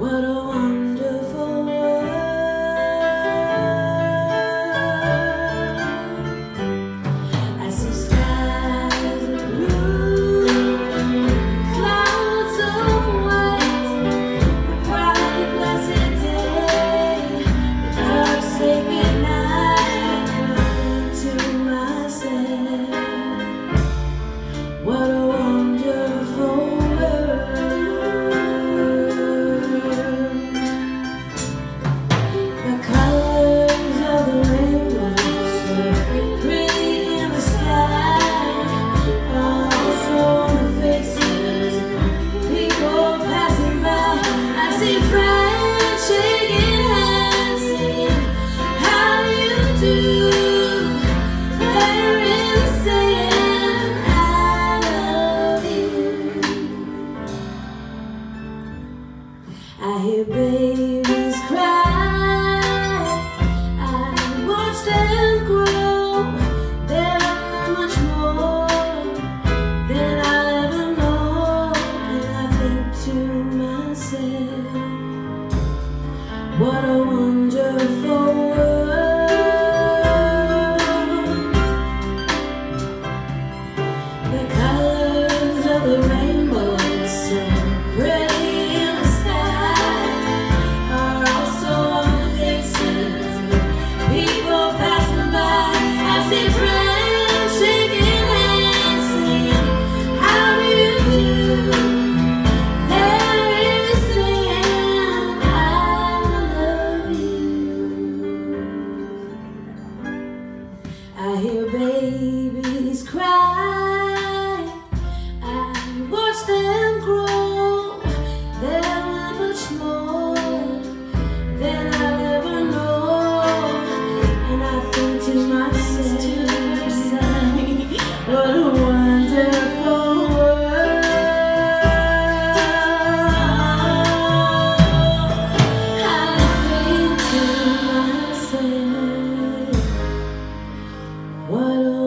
What a wonderful world. I see skies of blue, clouds of white, bright, day, dark, night. To myself, what hear babies cry. I watch them grow. They're much more than I ever know. And I think to myself, what hear babies cry. What